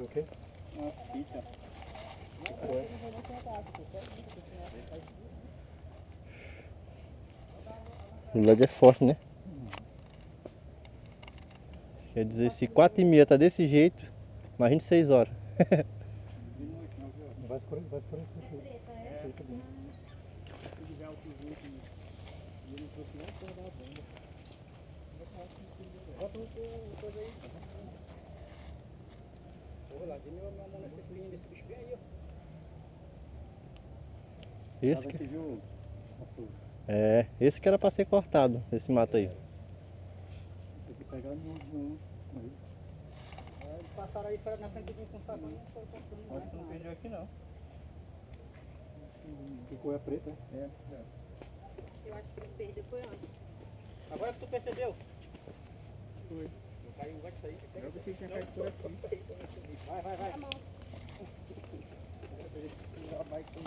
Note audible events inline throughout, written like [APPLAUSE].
O quê? Uma fita. O LED é forte, né? Quer dizer, se 4 e meia tá desse jeito, imagine 6 horas. [LAUGHS] Vai escurecer, vai escurecer. É. Se tiver autozinho que e ele não trouxe nem a porra da bomba. Bota o o coisa aí. Porra, lá, de meu mão nessa espinha desse bicho bem aí, ó. Esse que, aqui, viu? Açúcar. é, esse que era pra ser cortado, esse mato aí. Isso aqui pegaram de um. passaram aí pra- na frente de um com sabão, não foi comprando mais. Não perdeu aqui não. Que cor é preta? É, é. Eu acho que ele perdeu foi antes. Agora que tu percebeu? Foi. Vai sair. Eu que por aqui. Vai, vai, vai. Bom. Vai com...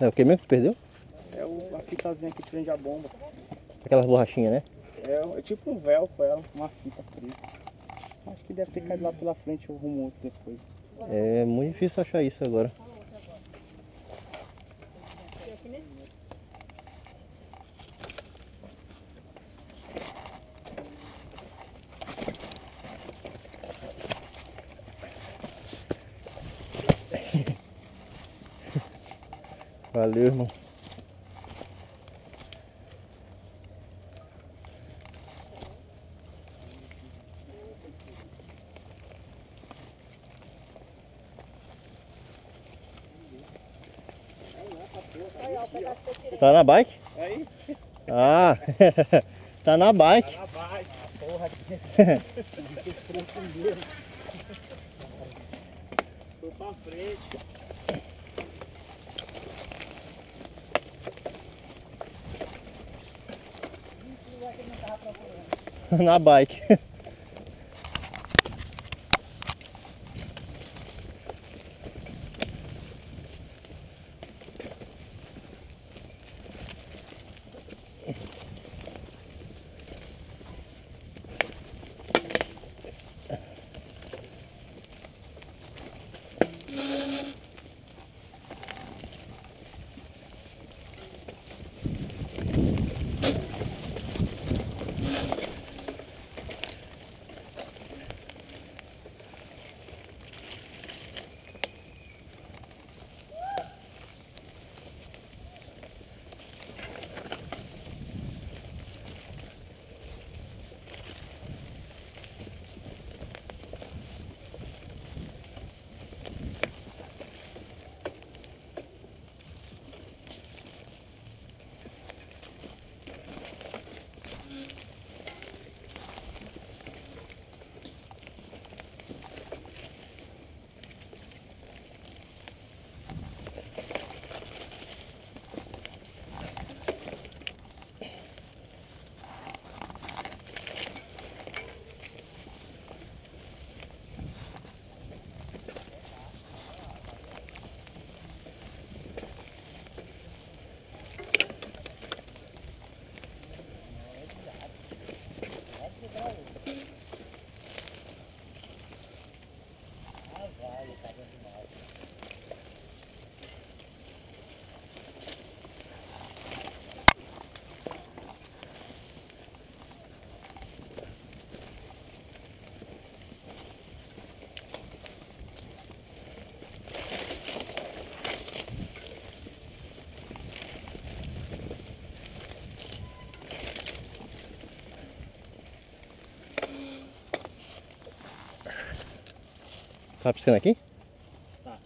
É o que mesmo que perdeu? É o, a fitazinha que prende a bomba. Aquelas borrachinhas, né? É, é tipo um véu com ela, uma fita preta. Acho que deve ter caído lá pela frente o rumo outro depois. É muito difícil achar isso agora. Valeu, irmão. Tá na bike? Aí, Ah, [LAUGHS] tá na bike. na base. A porra profundeiro. [LAUGHS] Tô pra frente. [LAUGHS] na bike. Tá piscando aqui? Tá.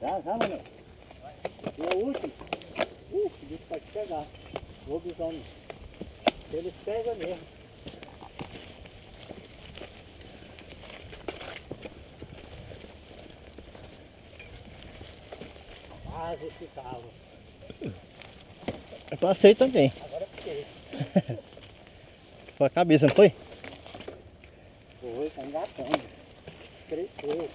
Já, já, mano. E é o último. Uh, o bicho pode pegar. O lobisomem. Eles pegam mesmo. Esse. Eu passei também. Agora fiquei. [LAUGHS] Foi a cabeça, não foi? Foi, tá engatando. cresceu.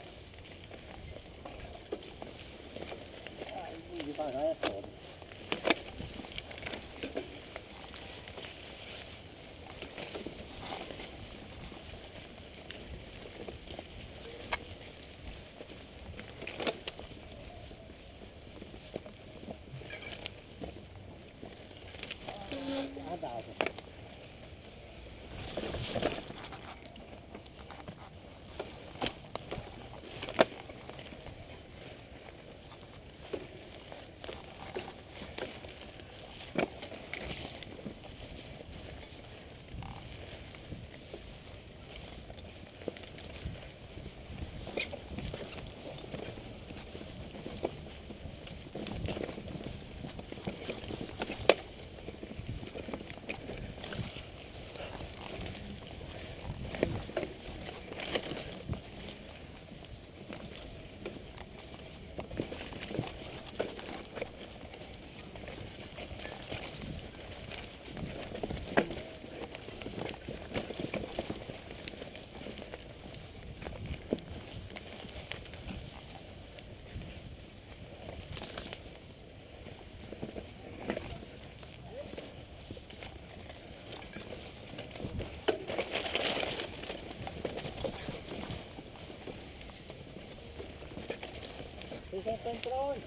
Vocês já estão pra onde?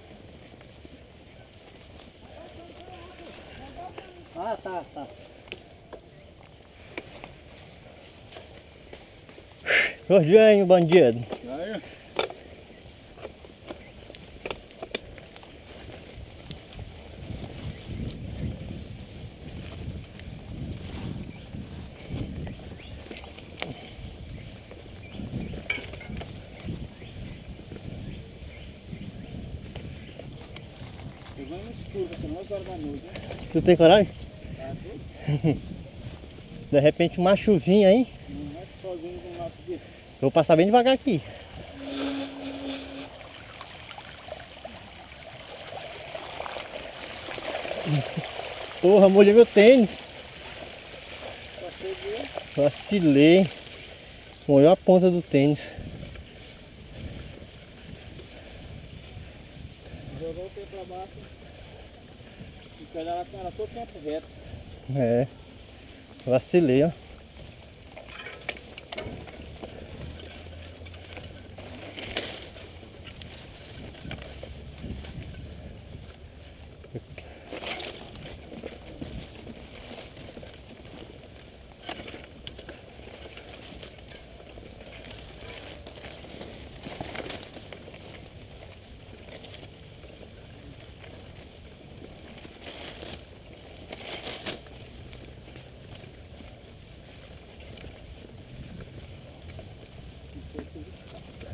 Ah, tá, tá. Jorginho, bandido. Aí, pegando no escuro, vai ser 9 horas da noite, né? Tu tem coragem? De repente uma chuvinha aí. Vou passar bem devagar aqui. Porra, molhei meu tênis. Vacilei. Molhou a ponta do tênis. jogou o pé pra baixo. E com ela todo tempo reto. É. Vacilei, ó.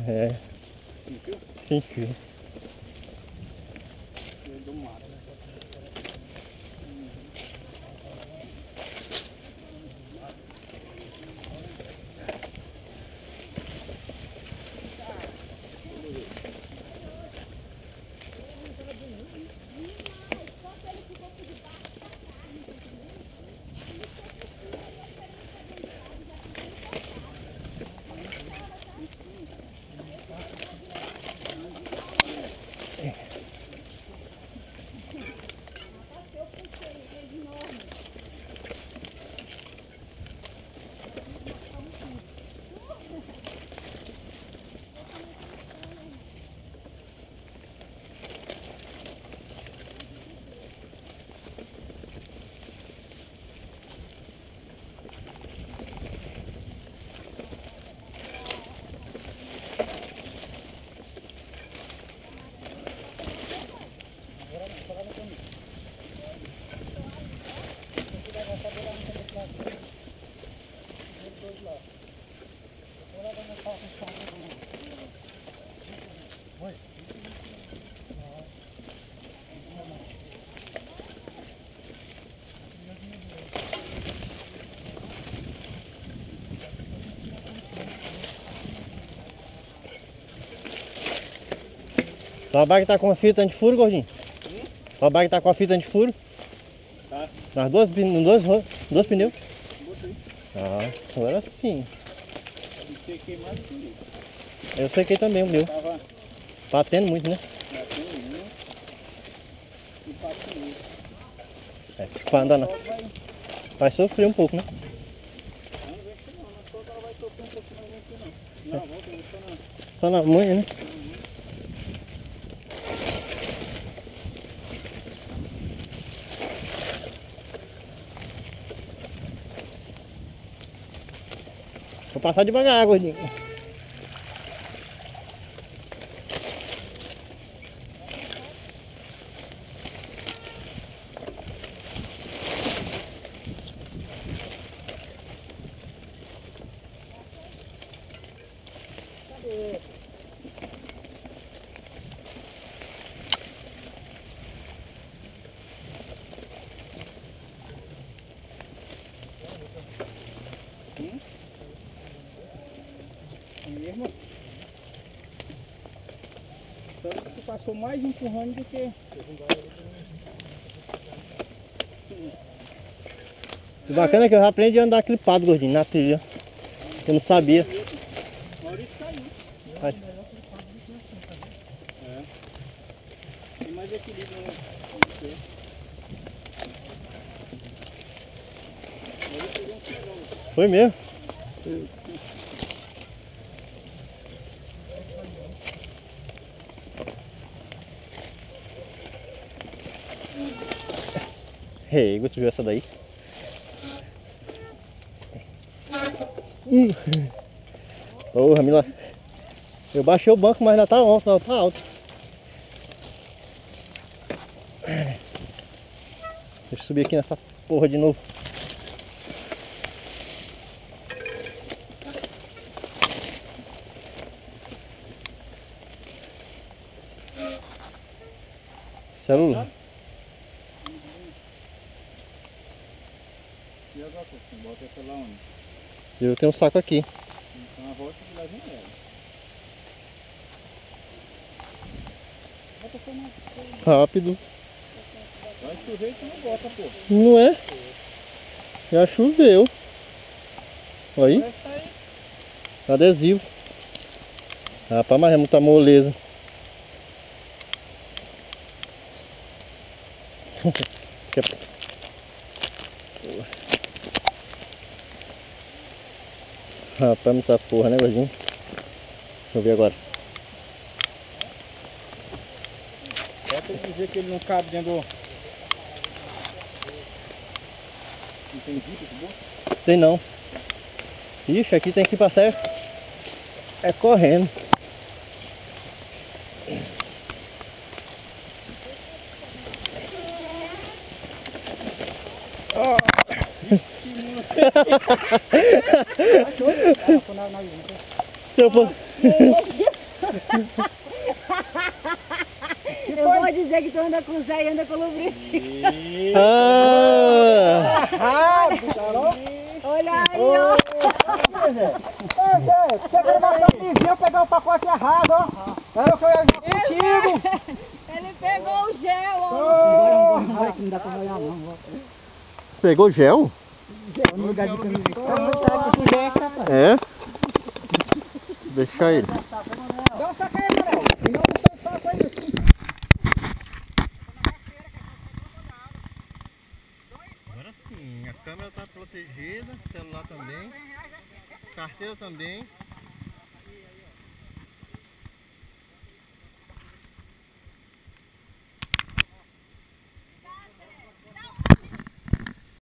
诶兴趣 Sua bike tá com a fita antifuro, gordinho? Sua bike tá com a fita antifuro? Tá. Nas duas, nos dois, dois pneus? Botei. Ah, agora sim. Tem que queimar tudo. Eu sequei também o meu. Tava Batendo muito, né? batendo muito e muito. É, pra andar não. Só vai, Vai sofrer um pouco, né? não vem aqui não, não só ela vai tocar um pouquinho, vem aqui não. Não, volta, não só não. Só na manhã, né? Passar devagar, gordinho. Só que passou mais empurrando do que... O bacana é que eu já aprendi a andar clipado, gordinho, na trilha. Eu não sabia. Maurício caiu. Vai. É. Tem mais equilíbrio, né? Foi mesmo. Ei, tu viu essa daí? Hum. Porra, Mila. Eu baixei o banco, mas ainda tá alto, tá alto. Deixa eu subir aqui nessa porra de novo. Celular. E agora, pô, você bota essa lá onde? Eu tenho um saco aqui. Então a volta de lá vem ela. Rápido. Vai chover e tu não bota, pô. Não é? Já choveu. Aí, Vai sair. adesivo. Rapaz, mas é muita moleza. [LAUGHS] Que- Porra. Rapaz, muita porra, né, gordinho? Deixa eu ver agora. É pra dizer que ele não cabe dentro do... Não tem vidro de boa? Tem não. Ixi, aqui tem que passar é, correndo. Se [LAUGHS] eu fosse... Eu vou dizer que tu anda com o Zé e anda com o lubrificante. Ah! Olha aí, ó. Ô Zé, você quer matar o vizinho, pegar o pacote errado, ó. Era o que eu ia dizer contigo. Ele pegou o gel, ó. Vai que não dá pra olhar não. Pegou gel? No lugar de caminho. É? Deixa ele. Dá um saco aí. Agora sim, a câmera está protegida, celular também, carteira também.